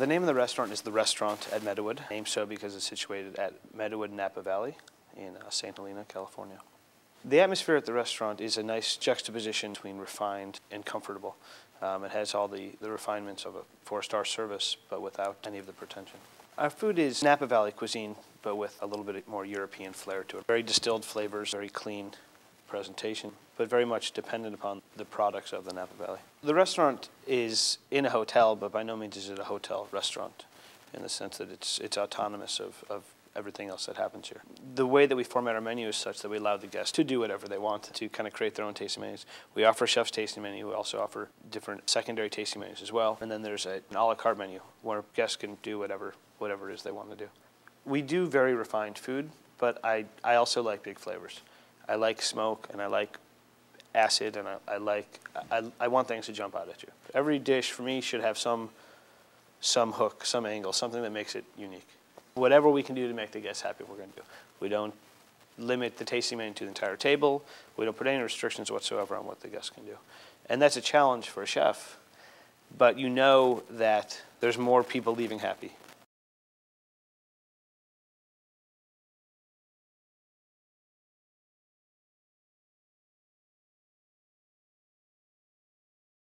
The name of the restaurant is The Restaurant at Meadowood, named so because it's situated at Meadowood Napa Valley in uh, St. Helena, California. The atmosphere at the restaurant is a nice juxtaposition between refined and comfortable. Um, it has all the, the refinements of a four-star service, but without any of the pretension. Our food is Napa Valley cuisine, but with a little bit more European flair to it. Very distilled flavors, very clean presentation, but very much dependent upon the products of the Napa Valley. The restaurant is in a hotel, but by no means is it a hotel restaurant in the sense that it's, it's autonomous of, of everything else that happens here. The way that we format our menu is such that we allow the guests to do whatever they want, to kind of create their own tasting menus. We offer chef's tasting menu. We also offer different secondary tasting menus as well. And then there's a, an a la carte menu where guests can do whatever, whatever it is they want to do. We do very refined food, but I, I also like big flavors. I like smoke and I like acid and I, I like, I, I want things to jump out at you. Every dish for me should have some, some hook, some angle, something that makes it unique. Whatever we can do to make the guests happy, we're going to do. We don't limit the tasting menu to the entire table. We don't put any restrictions whatsoever on what the guests can do. And that's a challenge for a chef, but you know that there's more people leaving happy